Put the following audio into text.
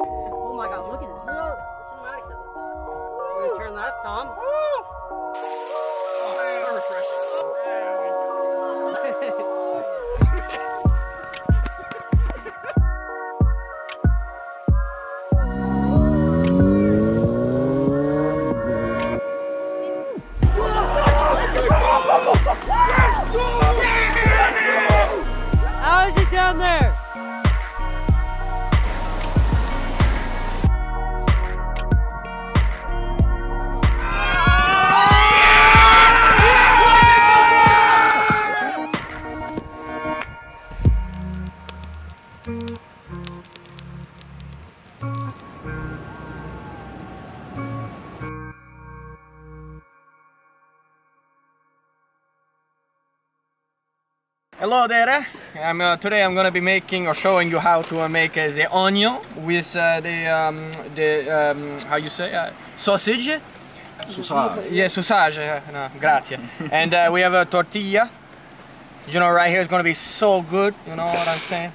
Oh my god, look at this. Look how cinematic that looks. We're gonna turn left, Tom. Hello there. I'm, uh, today I'm gonna be making or showing you how to uh, make uh, the onion with uh, the um, the um, how you say uh, sausage. Sausage. Yeah, sausage. uh, no, grazie. and uh, we have a tortilla. You know, right here is gonna be so good. You know what I'm saying?